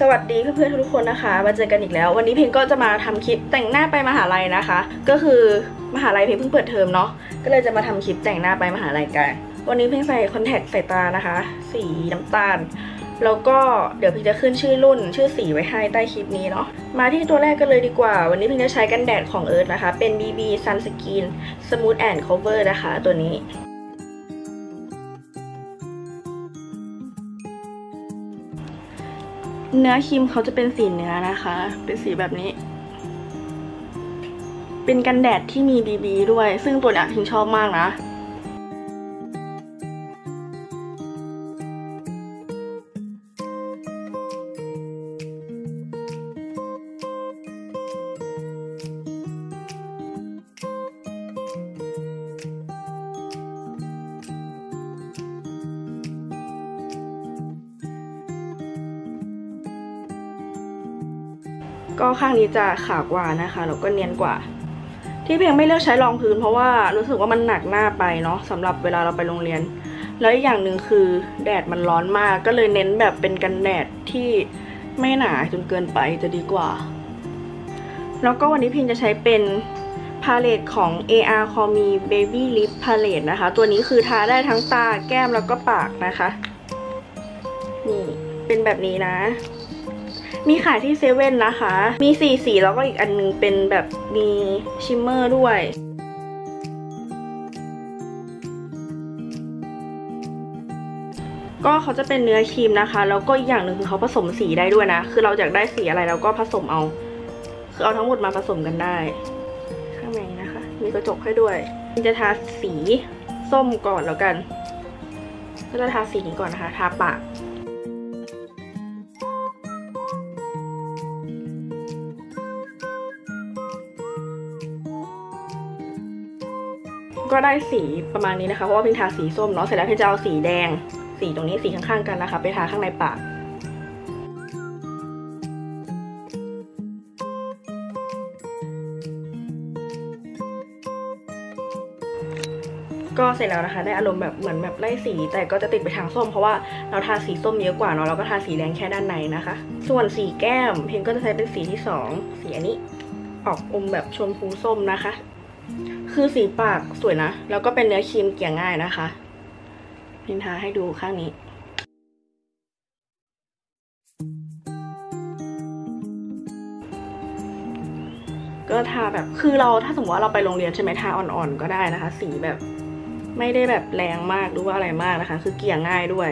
สวัสดีเพื่อนๆทุกคนนะคะ มาเจอกันอีกแล้ว วันนี้เพลงก็จะมาทำคลิปแต่งหน้าไปมหาลัยนะคะ ก็คือมหาลัยเพลงเพิ่งเปิดเทอมเนาะก็เลยจะมาทำคลิปแต่งหน้าไปมหาลัยกัน วันนี้เพลงใส่คอนแทคสายตานะคะ สีน้ำตาลแล้วก็เดี๋ยวเพลงจะขึ้นชื่อรุ่นชื่อสีไว้ให้ใต้คลิปนี้เนาะมาที่ตัวแรกกันเลยดีกว่า วันนี้เพลงจะใช้กันแดดของเอิร์ธนะคะ เป็น BB Sunscreen Smooth and Cover นะคะ ตัวนี้ เนื้อครีมเขาจะเป็นสีเนื้อนะคะ เป็นสีแบบนี้ เป็นกันแดดที่มีบีบีด้วย ซึ่งตัวเนี้ยทิงชอบมากนะ ก็ข้างนี้จะขาวกว่านะคะแล้วก็เนียนกว่า ที่เพลงไม่เลือกใช้รองพื้น เพราะว่ารู้สึกว่ามันหนักหน้าไปเนาะสำหรับเวลาเราไปโรงเรียน แล้วอีกอย่างหนึ่งคือแดดมันร้อนมากก็เลยเน้นแบบเป็นกันแดดที่ไม่หนาจนเกินไปจะดีกว่า แล้วก็วันนี้เพลงจะใช้เป็น palette ของ AR c o m i Baby Lip Palette นะคะ ตัวนี้คือทาได้ทั้งตาแก้มแล้วก็ปากนะคะ นี่ เป็นแบบนี้นะ มีขายที่เซเว่นนะคะ มีสีสีแล้วก็อีกอันนึงเป็นแบบมีชิมเมอร์ด้วยก็เขาจะเป็นเนื้อครีมนะคะ แล้วก็อีกอย่างหนึ่งคือเขาผสมสีได้ด้วยนะ คือเราอยากได้สีอะไรเราก็ผสมเอา คือเอาทั้งหมดมาผสมกันได้ ข้างในนะคะ มีกระจกให้ด้วยจะทาสีส้มก่อนแล้วกัน ก็จะทาสีนี้ก่อนนะคะ ทาปาก ก็ได้สีประมาณนี้นะคะเพราะว่าพิงทาสีส้มเนาะเสร็จแล้วพิงจะเอาสีแดง สีตรงนี้สีข้างๆกันนะคะ ไปทาข้างในปากก็เสร็จแล้วนะคะ ได้อารมณ์แบบเหมือนแบบไล่สี แต่ก็จะติดไปทางส้ม เพราะว่าเราทาสีส้มเยอะกว่าเนาะเราก็ทาสีแดงแค่ด้านในนะคะ ส่วนสีแก้มเพนก็จะใช้เป็นสีที่สองสีอันนี้ ออกอมแบบชมพูส้มนะคะ คือสีปากสวยนะ แล้วก็เป็นเนื้อครีมเกลี่ยง่ายนะคะพินทาให้ดูข้างนี้ก็ทาแบบคือเราถ้าสมมติว่าเราไปโรงเรียนใช่ไหมทาอ่อนๆก็ได้นะคะ สีแบบไม่ได้แบบแรงมากหรือว่าอะไรมากนะคะ คือเกลี่ยง่ายด้วย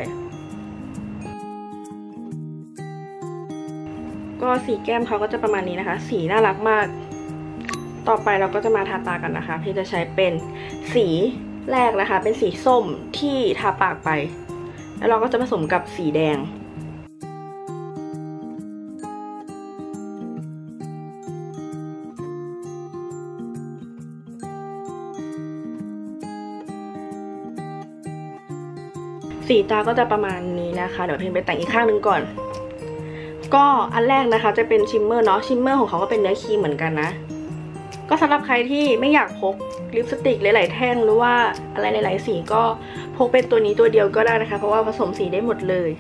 ก็สีแก้มเขาก็จะประมาณนี้นะคะ สีน่ารักมาก ต่อไปเราก็จะมาทาตากันนะคะ พี่จะใช้เป็นสีแรกนะคะ เป็นสีส้มที่ทาปากไป แล้วเราก็จะผสมกับสีแดงสีตาก็จะประมาณนี้นะคะ เดี๋ยวเพลงไปแต่งอีกข้างหนึ่งก่อน ก็อันแรกนะคะจะเป็น shimmer เนาะ shimmer ของเขาก็เป็นเนื้อครีมเหมือนกันนะ ก็สำหรับใครที่ไม่อยากพกลิปสติกหลาย ๆ แท่งหรือว่าอะไรหลาย ๆ สีก็พกเป็นตัวนี้ตัวเดียวก็ได้นะคะ เพราะว่าผสมสีได้หมดเลย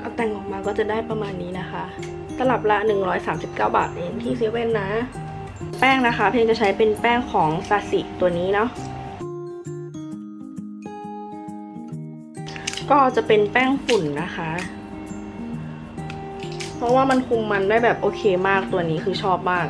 ก็แต่งออกมาก็จะได้ประมาณนี้นะคะ ตลับละ 139 บาทเองที่เซเว่นนะ แป้งนะคะ เพลงจะใช้เป็นแป้งของ Sasi ตัวนี้เนาะก็จะเป็นแป้งฝุ่นนะคะ เพราะว่ามันคุมมันได้แบบโอเคมากตัวนี้คือชอบมาก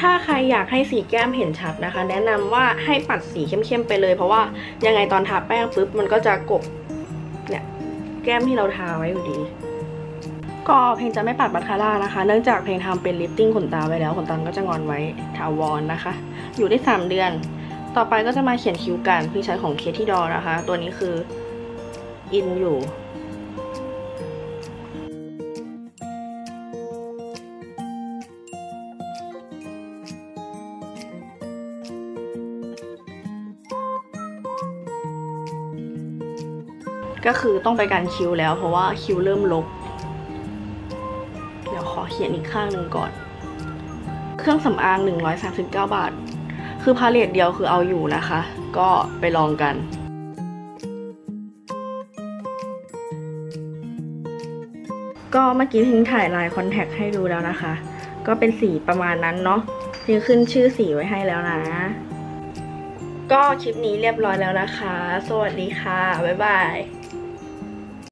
ถ้าใครอยากให้สีแก้มเห็นชัดนะคะ แนะนำว่าให้ปัดสีเข้มๆไปเลย เพราะว่ายังไงตอนทาแป้งปุ๊บมันก็จะกบเนี่ยแก้มที่เราทาไว้อยู่ดี ก็เพลงจะไม่ปัดบัตคาร่านะคะ เนื่องจากเพลงทำเป็นลิฟติ้งขนตาไว้แล้วขนตาก็จะงอนไว้ถาวรนนะคะ อยู่ได้ 3 เดือน ต่อไปก็จะมาเขียนคิ้วกันพี่ใช้ของเคที่ดอนะคะ ตัวนี้คืออินอยู่ ก็คือต้องไปการคิ้วแล้ว เพราะว่าคิ้วเริ่มลบ เดี๋ยวขอเขียนอีกข้างหนึ่งก่อน เครื่องสำอาง 139 บาทคือคือ palette เดียวคือเอาอยู่นะคะ ก็ไปลองกันก็เมื่อกี้เพลงถ่ายลาย contact ให้ดูแล้วนะคะ ก็เป็นสีประมาณนั้นเนาะเพลงขึ้นชื่อสีไว้ให้แล้วนะ ก็คลิปนี้เรียบร้อยแล้วนะคะ สวัสดีค่ะ บ๊ายบาย